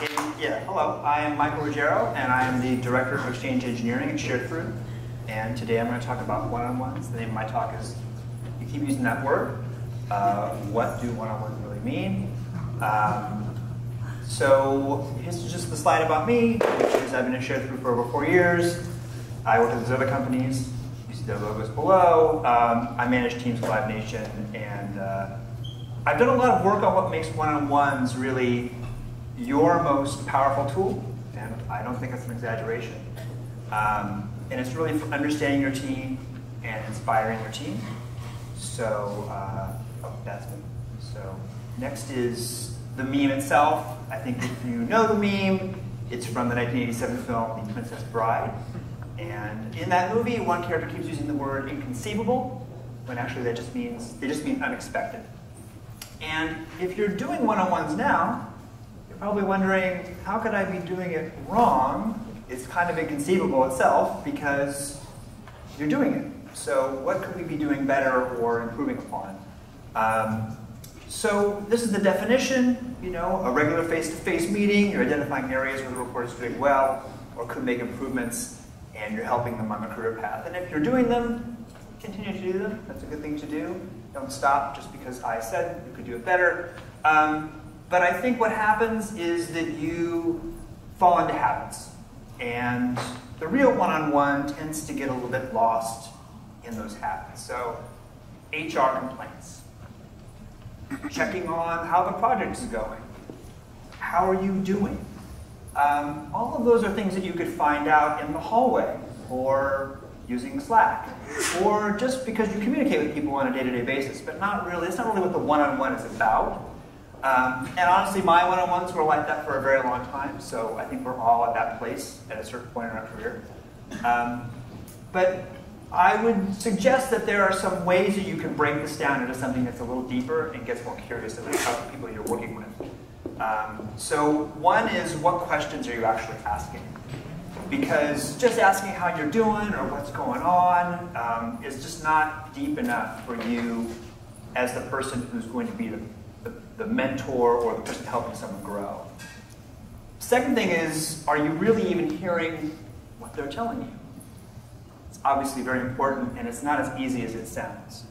Yeah, hello. I am Michael Ruggiero, and I am the Director of Exchange Engineering at Sharethrough. And today I'm going to talk about one-on-ones. The name of my talk is, you keep using that word, uh, what do one-on-ones really mean? Um, so here's just the slide about me, which is I've been at Sharethrough for over four years. I work at these other companies. You see their logos below. Um, I manage Teams for Live Nation, and uh, I've done a lot of work on what makes one-on-ones really your most powerful tool, and I don't think it's an exaggeration. Um, and it's really understanding your team and inspiring your team. So, uh, oh, that's me. So, next is the meme itself. I think if you know the meme, it's from the 1987 film The Princess Bride. And in that movie, one character keeps using the word inconceivable, when actually that just means, they just mean unexpected. And if you're doing one-on-ones now, probably wondering, how could I be doing it wrong? It's kind of inconceivable itself because you're doing it. So what could we be doing better or improving upon? Um, so this is the definition, you know, a regular face-to-face -face meeting, you're identifying areas where the report is doing well or could make improvements, and you're helping them on the career path. And if you're doing them, continue to do them. That's a good thing to do. Don't stop just because I said you could do it better. Um, but I think what happens is that you fall into habits. And the real one-on-one -on -one tends to get a little bit lost in those habits. So HR complaints, checking on how the project is going, how are you doing? Um, all of those are things that you could find out in the hallway or using Slack, or just because you communicate with people on a day-to-day -day basis, but not really, it's not really what the one-on-one -on -one is about. Um, and honestly, my one-on-ones were like that for a very long time, so I think we're all at that place at a certain point in our career. Um, but I would suggest that there are some ways that you can break this down into something that's a little deeper and gets more curious about the people you're working with. Um, so one is, what questions are you actually asking? Because just asking how you're doing or what's going on um, is just not deep enough for you as the person who's going to be the the mentor or the person helping someone grow. Second thing is, are you really even hearing what they're telling you? It's obviously very important, and it's not as easy as it sounds.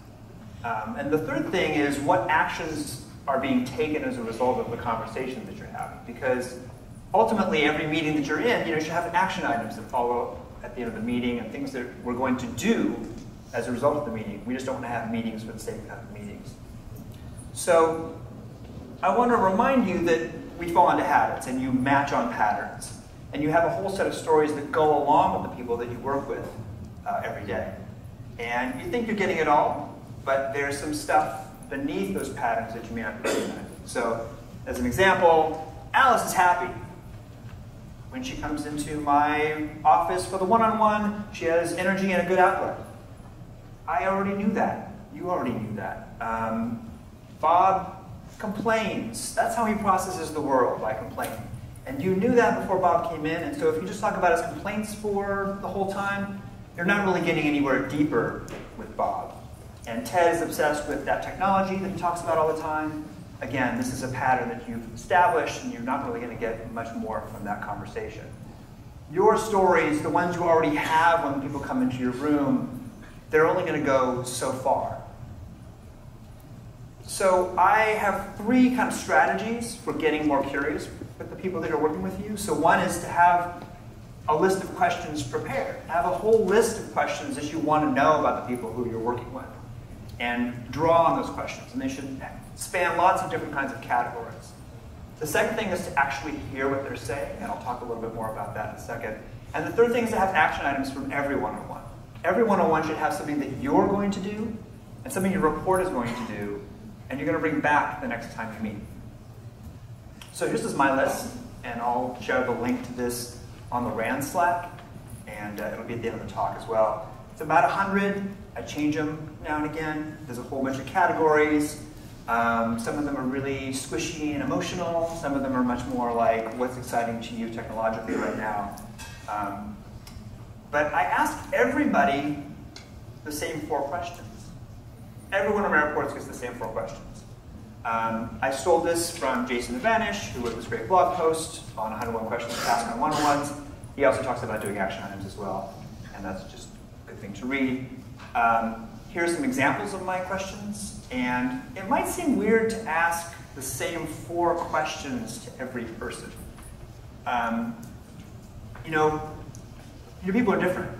Um, and the third thing is, what actions are being taken as a result of the conversation that you're having? Because ultimately, every meeting that you're in, you know, you should have action items that follow up at the end of the meeting and things that we're going to do as a result of the meeting. We just don't want to have meetings for the sake of meetings. So I want to remind you that we fall into habits and you match on patterns. And you have a whole set of stories that go along with the people that you work with uh, every day. And you think you're getting it all, but there's some stuff beneath those patterns that you may not recognize. So, as an example, Alice is happy. When she comes into my office for the one-on-one, -on -one, she has energy and a good outlook. I already knew that. You already knew that. Um, Bob complains. That's how he processes the world, by complaining. And you knew that before Bob came in, and so if you just talk about his complaints for the whole time, you're not really getting anywhere deeper with Bob. And Ted is obsessed with that technology that he talks about all the time. Again, this is a pattern that you've established, and you're not really going to get much more from that conversation. Your stories, the ones you already have when people come into your room, they're only going to go so far. So I have three kind of strategies for getting more curious with the people that are working with you. So one is to have a list of questions prepared. Have a whole list of questions that you want to know about the people who you're working with. And draw on those questions. And they should span lots of different kinds of categories. The second thing is to actually hear what they're saying, and I'll talk a little bit more about that in a second. And the third thing is to have action items from every one-on-one. Every one-on-one should have something that you're going to do, and something your report is going to do, and you're going to bring back the next time you meet. So this is my list, and I'll share the link to this on the RAND Slack, and uh, it'll be at the end of the talk as well. It's about 100. I change them now and again. There's a whole bunch of categories. Um, some of them are really squishy and emotional. Some of them are much more like what's exciting to you technologically right now. Um, but I ask everybody the same four questions. Every one of my reports gets the same four questions. Um, I stole this from Jason Evanish, who wrote this great blog post on 101 questions to ask on one-on-ones. He also talks about doing action items as well, and that's just a good thing to read. Um, here are some examples of my questions, and it might seem weird to ask the same four questions to every person. Um, you know, your people are different,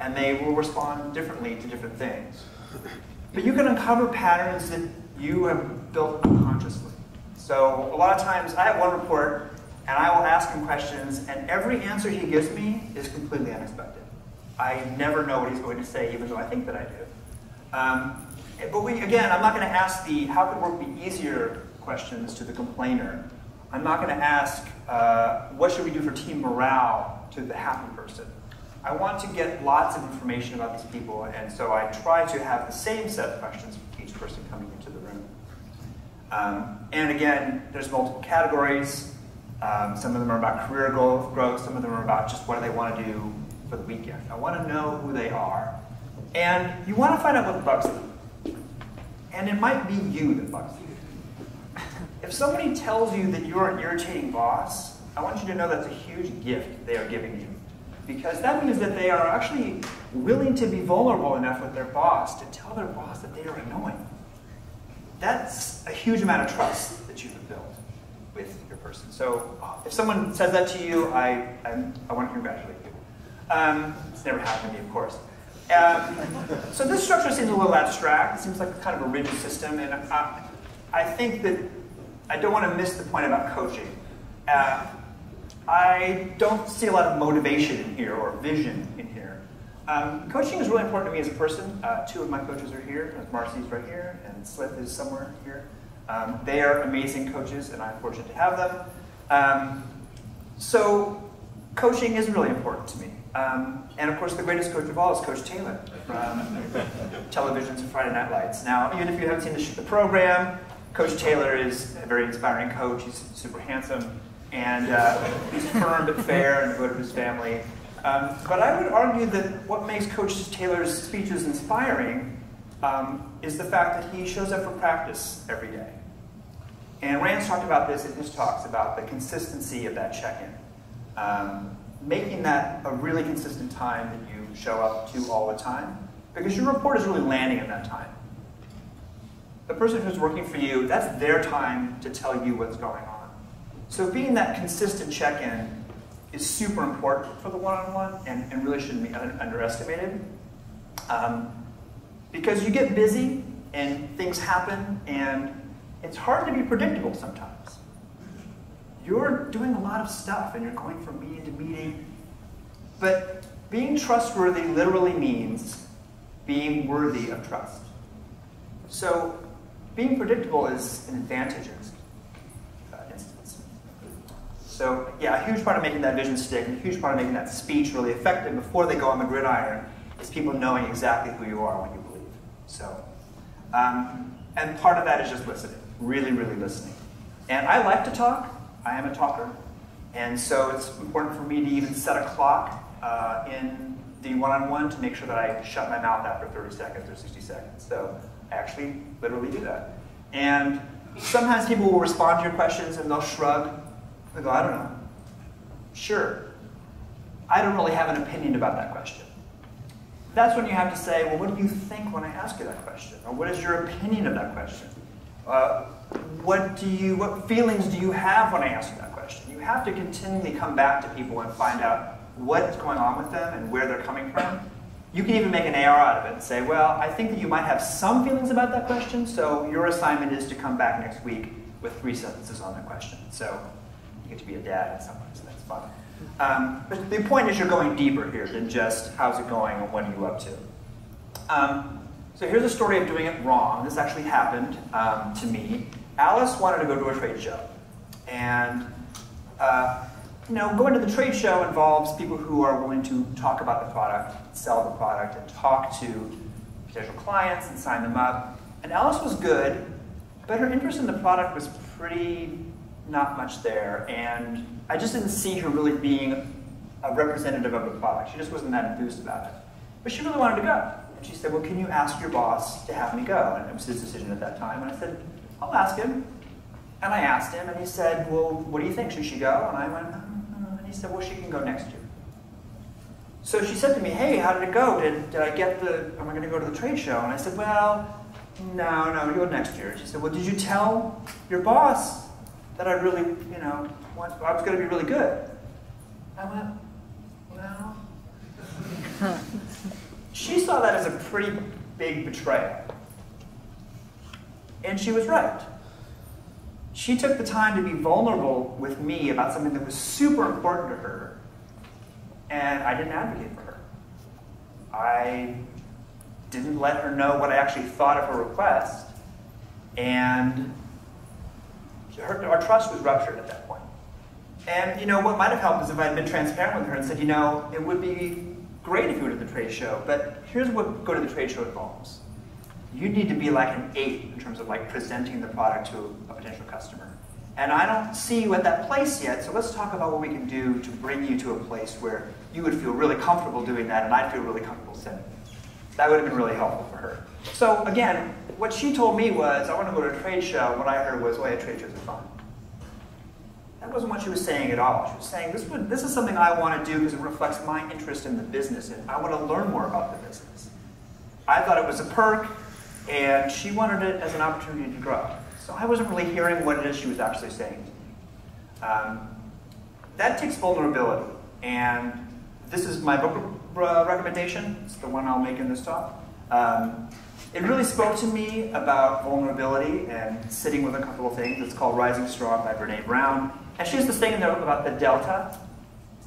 and they will respond differently to different things. But you can uncover patterns that you have built unconsciously. So a lot of times, I have one report, and I will ask him questions, and every answer he gives me is completely unexpected. I never know what he's going to say, even though I think that I do. Um, but we, again, I'm not going to ask the how could work be easier questions to the complainer. I'm not going to ask uh, what should we do for team morale to the happy person. I want to get lots of information about these people, and so I try to have the same set of questions for each person coming into the room. Um, and again, there's multiple categories. Um, some of them are about career growth, some of them are about just what do they want to do for the weekend. I want to know who they are. And you want to find out what bugs them. And it might be you that bugs you. If somebody tells you that you're an irritating boss, I want you to know that's a huge gift they are giving you. Because that means that they are actually willing to be vulnerable enough with their boss to tell their boss that they are annoying. That's a huge amount of trust that you have built with your person. So if someone says that to you, I, I, I want to congratulate you. Um, it's never happened to me, of course. Um, so this structure seems a little abstract. It seems like kind of a rigid system, and uh, I think that I don't want to miss the point about coaching. Uh, I don't see a lot of motivation in here or vision in here. Um, coaching is really important to me as a person. Uh, two of my coaches are here. Marcy's right here, and Slith is somewhere here. Um, they are amazing coaches, and I'm fortunate to have them. Um, so coaching is really important to me. Um, and of course, the greatest coach of all is Coach Taylor from Television's Friday Night Lights. Now, even if you haven't seen the, the program, Coach Taylor is a very inspiring coach. He's super handsome, and uh, he's firm but fair and devoted to his family. Um, but I would argue that what makes Coach Taylor's speeches inspiring um, is the fact that he shows up for practice every day. And Rand's talked about this in his talks about the consistency of that check-in. Um, making that a really consistent time that you show up to all the time, because your report is really landing in that time. The person who's working for you, that's their time to tell you what's going on. So being that consistent check-in is super important for the one-on-one -on -one and, and, really shouldn't be un underestimated. Um, because you get busy and things happen and it's hard to be predictable sometimes you're doing a lot of stuff and you're going from meeting to meeting. But being trustworthy literally means being worthy of trust. So being predictable is an advantage in this uh, instance. So yeah, a huge part of making that vision stick and a huge part of making that speech really effective before they go on the gridiron is people knowing exactly who you are when you believe. So, um, and part of that is just listening, really, really listening. And I like to talk, I am a talker, and so it's important for me to even set a clock uh, in the one-on-one -on -one to make sure that I shut my mouth after 30 seconds or 60 seconds. So I actually literally do that. And sometimes people will respond to your questions and they'll shrug. They go, I don't know. Sure. I don't really have an opinion about that question. That's when you have to say, well, what do you think when I ask you that question? Or what is your opinion of that question? Uh, what do you, what feelings do you have when I ask you that question? You have to continually come back to people and find out what's going on with them and where they're coming from. You can even make an AR out of it and say, well, I think that you might have some feelings about that question, so your assignment is to come back next week with three sentences on that question. So get to be a dad in some ways, so that's fun. Um, but the point is you're going deeper here than just how's it going and what are you up to. Um, so here's a story of doing it wrong. This actually happened um, to me. Alice wanted to go to a trade show. And uh, you know, going to the trade show involves people who are willing to talk about the product, sell the product, and talk to potential clients and sign them up. And Alice was good, but her interest in the product was pretty not much there. And I just didn't see her really being a representative of the product. She just wasn't that enthused about it. But she really wanted to go. And she said, well, can you ask your boss to have me go? And it was his decision at that time. And I said, I'll ask him. And I asked him, and he said, well, what do you think? Should she go? And I went, mm-hmm. and he said, well, she can go next year. So she said to me, hey, how did it go? Did, did I get the, am I going to go to the trade show? And I said, well, no, no, you go next year. She said, well, did you tell your boss that I really, you know, want, I was going to be really good? I went, well. she saw that as a pretty big betrayal. And she was right. She took the time to be vulnerable with me about something that was super important to her, and I didn't advocate for her. I didn't let her know what I actually thought of her request, and her, our trust was ruptured at that point. And you know what might have helped is if I had been transparent with her and said, you know, it would be great if you went to the trade show, but here's what go to the trade show involves you need to be like an eight in terms of like presenting the product to a potential customer. And I don't see you at that place yet, so let's talk about what we can do to bring you to a place where you would feel really comfortable doing that and I'd feel really comfortable sending That would have been really helpful for her. So again, what she told me was, I want to go to a trade show. What I heard was, well, yeah, trade shows are fun. That wasn't what she was saying at all. She was saying, this, would, this is something I want to do because it reflects my interest in the business and I want to learn more about the business. I thought it was a perk and she wanted it as an opportunity to grow. So I wasn't really hearing what it is she was actually saying. Um, that takes vulnerability, and this is my book recommendation. It's the one I'll make in this talk. Um, it really spoke to me about vulnerability and sitting with a couple of things. It's called Rising Strong by Brene Brown. And she has this thing in there about the delta.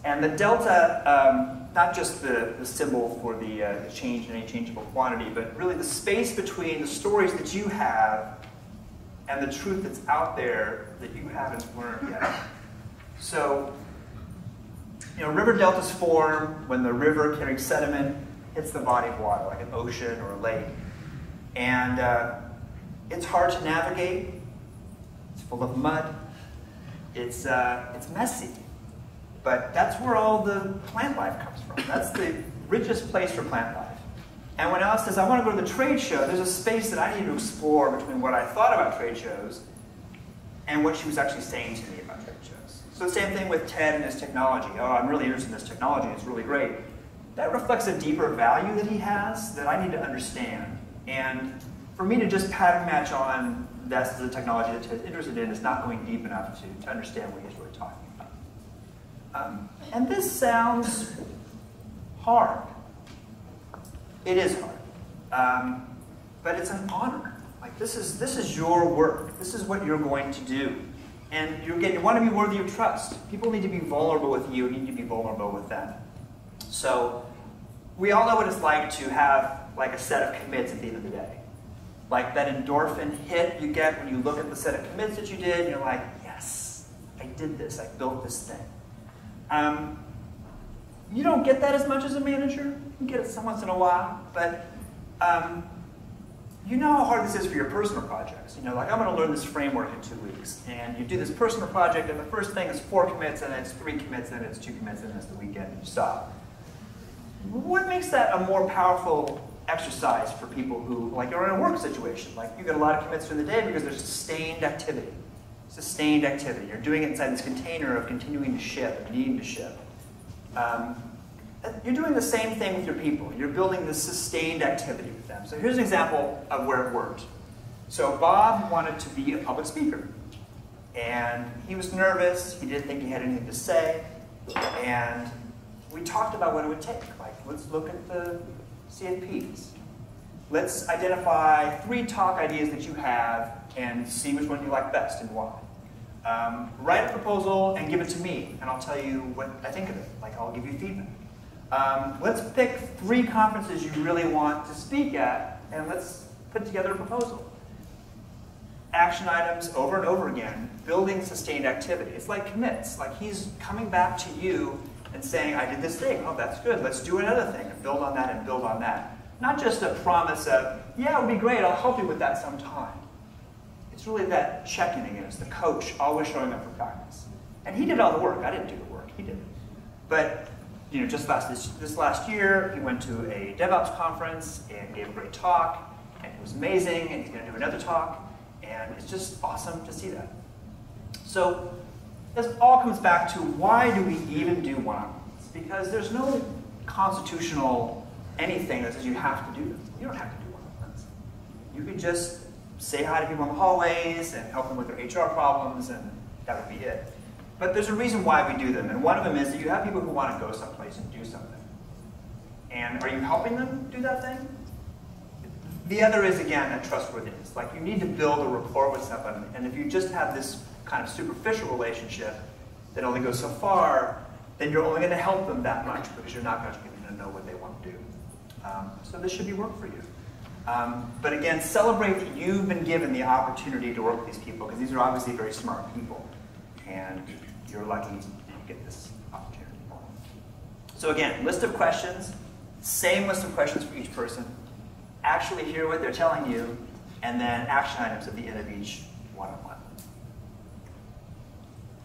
And the delta, um, not just the, the symbol for the, uh, the change in a changeable quantity, but really the space between the stories that you have and the truth that's out there that you haven't learned yet. So, you know, river deltas form when the river carrying sediment hits the body of water, like an ocean or a lake. And uh, it's hard to navigate. It's full of mud. It's, uh, it's messy. But that's where all the plant life comes from. That's the richest place for plant life. And when Alice says, I want to go to the trade show, there's a space that I need to explore between what I thought about trade shows and what she was actually saying to me about trade shows. So the same thing with Ted and his technology. Oh, I'm really interested in this technology, it's really great. That reflects a deeper value that he has that I need to understand. And for me to just pattern match on that's the technology that Ted's interested in is not going deep enough to, to understand what he's really talking um, and this sounds hard. It is hard. Um, but it's an honor. Like this is this is your work. This is what you're going to do. And you again, you want to be worthy of trust. People need to be vulnerable with you. You need to be vulnerable with them. So we all know what it's like to have like a set of commits at the end of the day. Like that endorphin hit you get when you look at the set of commits that you did, and you're like, yes, I did this. I built this thing. Um, you don't get that as much as a manager. You get it once in a while, but um, you know how hard this is for your personal projects. You know, like I'm going to learn this framework in two weeks, and you do this personal project, and the first thing is four commits, and then it's three commits, and then it's two commits, and then it's the weekend, and you stop. What makes that a more powerful exercise for people who, like, are in a work situation? Like, you get a lot of commits during the day because there's sustained activity sustained activity. You're doing it inside this container of continuing to ship and needing to ship. Um, you're doing the same thing with your people. You're building this sustained activity with them. So here's an example of where it worked. So Bob wanted to be a public speaker. And he was nervous. He didn't think he had anything to say. And we talked about what it would take. Like, let's look at the CFPs. Let's identify three talk ideas that you have and see which one you like best and why. Um, write a proposal and give it to me, and I'll tell you what I think of it. Like, I'll give you feedback. Um, let's pick three conferences you really want to speak at, and let's put together a proposal. Action items over and over again, building sustained activity. It's like commits. Like he's coming back to you and saying, I did this thing. Oh, that's good. Let's do another thing and build on that and build on that. Not just a promise of, yeah, it would be great. I'll help you with that sometime. It's really that checking. It's the coach always showing up for practice. And he did all the work. I didn't do the work. He did it. But you know, just last this, this last year, he went to a DevOps conference and gave a great talk, and it was amazing. And he's going to do another talk. And it's just awesome to see that. So this all comes back to why do we even do one-on-ones? Because there's no constitutional anything that says you have to do them. You don't have to do one-on-ones. You could just say hi to people in the hallways and help them with their HR problems, and that would be it. But there's a reason why we do them, and one of them is that you have people who want to go someplace and do something. And are you helping them do that thing? The other is, again, that trustworthiness. Like, you need to build a rapport with someone, and if you just have this kind of superficial relationship that only goes so far, then you're only going to help them that much because you're not going to know what they want to do. Um, so this should be work for you. Um, but again, celebrate that you've been given the opportunity to work with these people because these are obviously very smart people. And you're lucky to get this opportunity. So again, list of questions, same list of questions for each person. Actually hear what they're telling you, and then action items at the end of each. -one.